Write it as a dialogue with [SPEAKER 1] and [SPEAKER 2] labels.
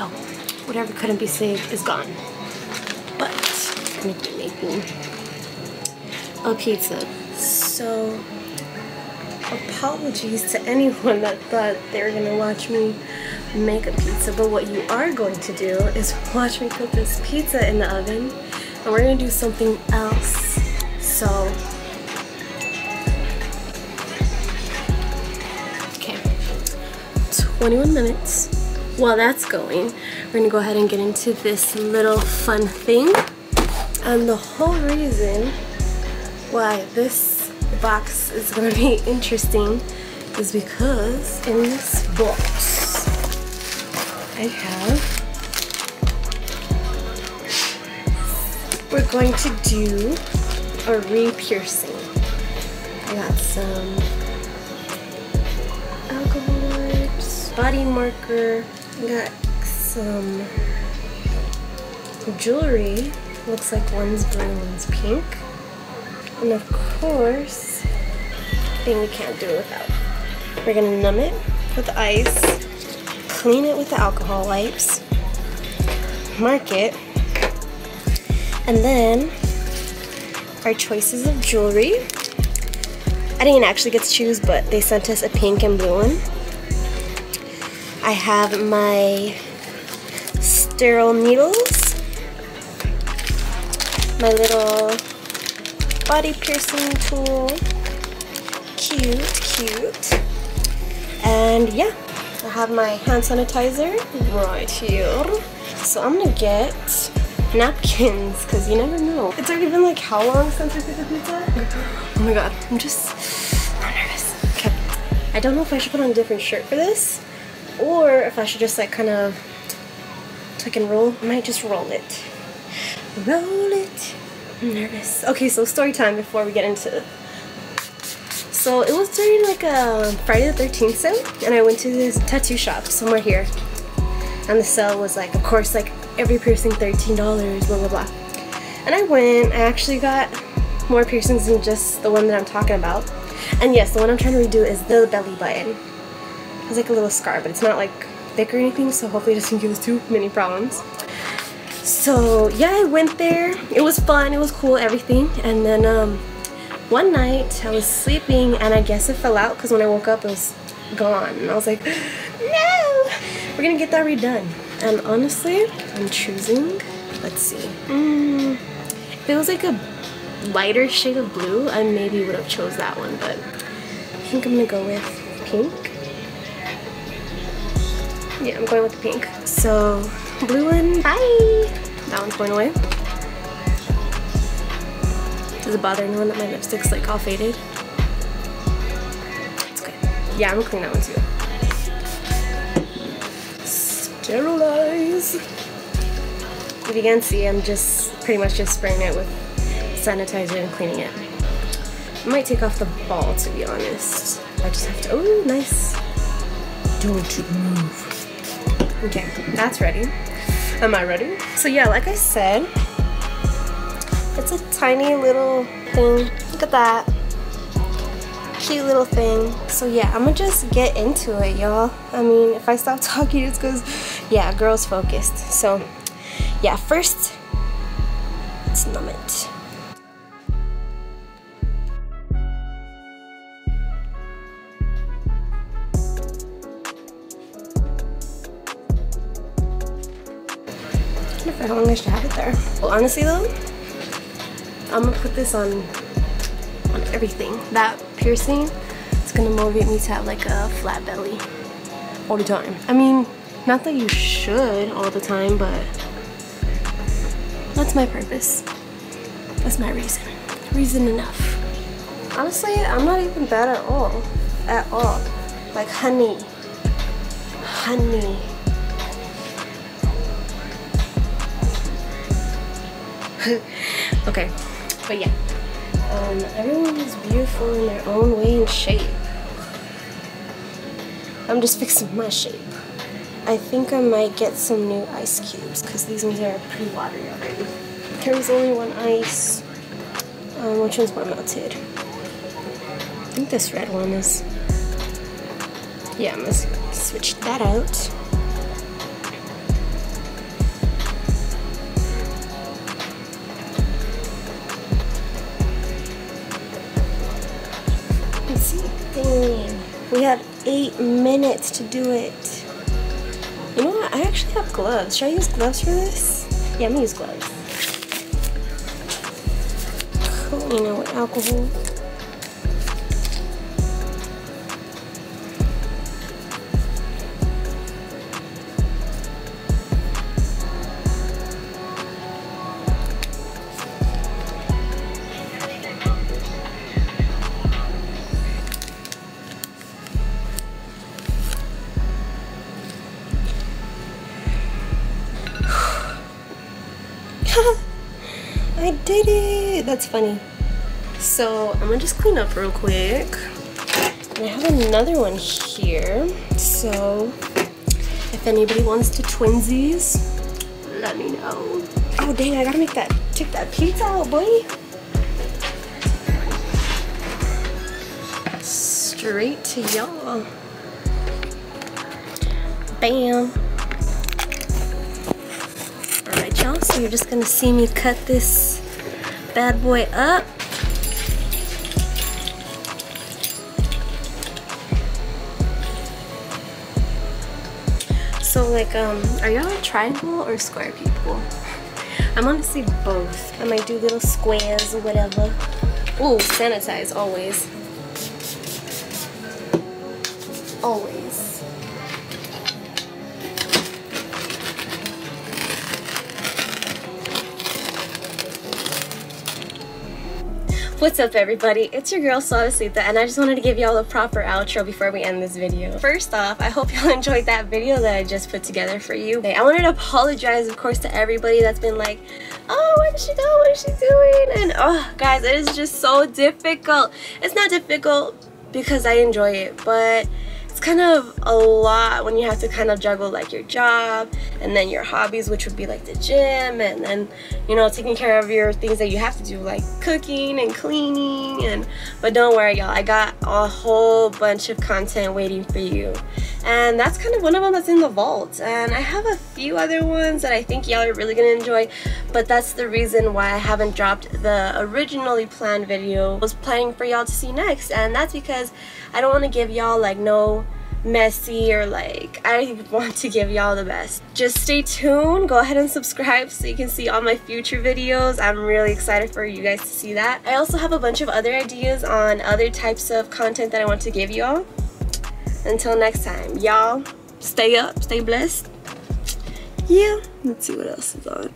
[SPEAKER 1] So, whatever couldn't be saved is gone. But, I'm making a pizza. So, apologies to anyone that thought they were gonna watch me make a pizza, but what you are going to do is watch me put this pizza in the oven, and we're gonna do something else. So, okay, 21 minutes. While that's going, we're gonna go ahead and get into this little fun thing. And the whole reason why this box is gonna be interesting is because in this box I have we're going to do a re-piercing. I got some alcohol wipes, body marker, got some jewelry. Looks like one's blue, one's pink. And of course, thing we can't do without. We're gonna numb it with ice, clean it with the alcohol wipes, mark it, and then our choices of jewelry. I didn't actually get to choose, but they sent us a pink and blue one. I have my sterile needles, my little body piercing tool, cute, cute, and yeah, I have my hand sanitizer right here. So I'm gonna get napkins because you never know. It's already been like how long since I took the pizza? Oh my god, I'm just I'm nervous. Okay, I don't know if I should put on a different shirt for this or if I should just like kind of tuck and roll. I might just roll it. Roll it. I'm nervous. Okay, so story time before we get into it. So it was during like a Friday the 13th sale and I went to this tattoo shop somewhere here. And the sale was like, of course, like every piercing $13, blah, blah, blah. And I went, I actually got more piercings than just the one that I'm talking about. And yes, the one I'm trying to redo is the belly button. It's like a little scar, but it's not like thick or anything, so hopefully it doesn't give us too many problems. So yeah, I went there. It was fun, it was cool, everything. And then um, one night I was sleeping and I guess it fell out because when I woke up it was gone. And I was like, no! We're gonna get that redone. And honestly, I'm choosing, let's see. Mm, if it was like a lighter shade of blue, I maybe would have chose that one, but I think I'm gonna go with pink. Yeah, I'm going with the pink. So, blue one, bye! That one's going away. Does it bother anyone that my lipstick's like all faded? It's okay. Yeah, I'm gonna clean that one too. Sterilize! If you can see, I'm just pretty much just spraying it with sanitizer and cleaning it. I might take off the ball to be honest. I just have to, oh nice. Don't move. Okay, that's ready. Am I ready? So yeah, like I said, it's a tiny little thing. Look at that. Cute little thing. So yeah, I'm gonna just get into it, y'all. I mean, if I stop talking, it's because, yeah, girl's focused. So yeah, first, let's numb it. For how long I should have it there. Well, honestly though, I'm gonna put this on on everything. That piercing is gonna motivate me to have like a flat belly all the time. I mean, not that you should all the time, but that's my purpose. That's my reason. Reason enough. Honestly, I'm not even bad at all. At all. Like honey. Honey. okay, but yeah. Um, everyone is beautiful in their own way and shape. I'm just fixing my shape. I think I might get some new ice cubes because these ones are pretty watery already. There was only one ice. Um, which one's more melted? I think this red one is. Yeah, I'm gonna switch that out. We have eight minutes to do it. You know what? I actually have gloves. Should I use gloves for this? Yeah, I'm gonna use gloves. Clean it with alcohol. I did it! That's funny. So I'm gonna just clean up real quick. And I have another one here. So if anybody wants to twinsies, let me know. Oh dang, I gotta make that, take that pizza out, boy. Straight to y'all. Bam. So you're just gonna see me cut this bad boy up. So like, um, are y'all triangle or square people? I'm honestly both. I might do little squares or whatever. Ooh, sanitize always. Always. What's up everybody? It's your girl Suavecita and I just wanted to give y'all a proper outro before we end this video. First off, I hope y'all enjoyed that video that I just put together for you. I wanted to apologize of course to everybody that's been like, oh where did she go? What is she doing? And oh guys, it is just so difficult. It's not difficult because I enjoy it, but kind of a lot when you have to kind of juggle like your job and then your hobbies which would be like the gym and then you know taking care of your things that you have to do like cooking and cleaning and but don't worry y'all I got a whole bunch of content waiting for you and that's kind of one of them that's in the vault and I have a few other ones that I think y'all are really gonna enjoy but that's the reason why I haven't dropped the originally planned video I was planning for y'all to see next and that's because I don't want to give y'all like no messy or like I want to give y'all the best. Just stay tuned. Go ahead and subscribe so you can see all my future videos. I'm really excited for you guys to see that. I also have a bunch of other ideas on other types of content that I want to give y'all. Until next time, y'all stay up, stay blessed. Yeah, let's see what else is on.